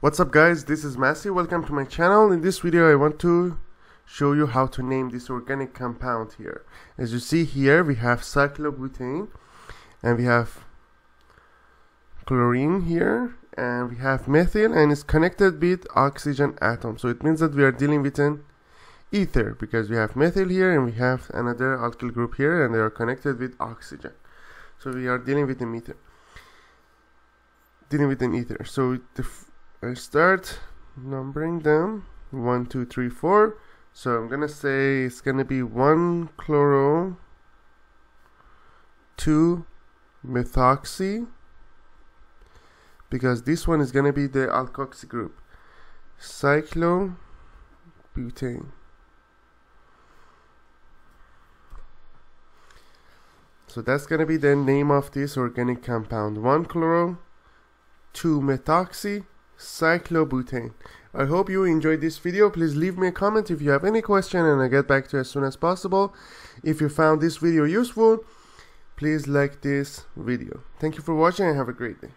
What's up guys, this is Masi, welcome to my channel. In this video I want to show you how to name this organic compound here. As you see here we have cyclobutane and we have chlorine here and we have methyl and it's connected with oxygen atom. So it means that we are dealing with an ether because we have methyl here and we have another alkyl group here and they are connected with oxygen. So we are dealing with an ether. Dealing with an ether. So I start numbering them one, two, three, four. So I'm gonna say it's gonna be one chloro, two methoxy, because this one is gonna be the alkoxy group, cyclobutane. So that's gonna be the name of this organic compound. One chloro, two methoxy, cyclobutane. I hope you enjoyed this video. Please leave me a comment if you have any question and I'll get back to you as soon as possible. If you found this video useful, please like this video. Thank you for watching and have a great day.